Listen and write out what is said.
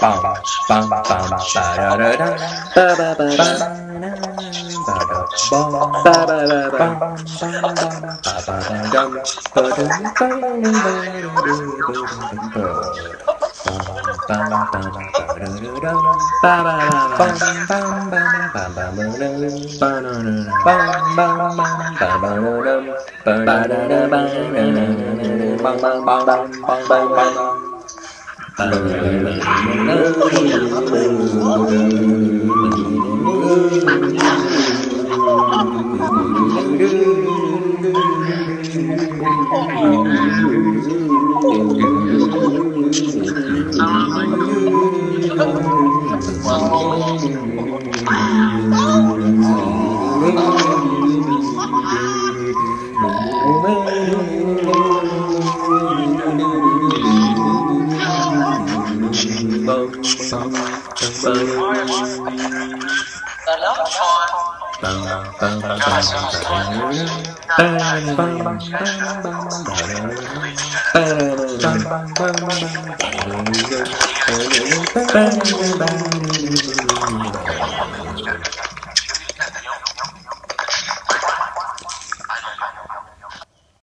bum bum bum ba da da da ba ba ba ba na ba da bum ba ba ba ba bum bum bum ba ba ba dum ba dum bum bum ba da da da bum bum bum bum ba da da dum ba ba ba bum bum bum bum bum bum ba da da bum bum bum ba ba da dum ba da da ba da da Oh, song. So, the long one.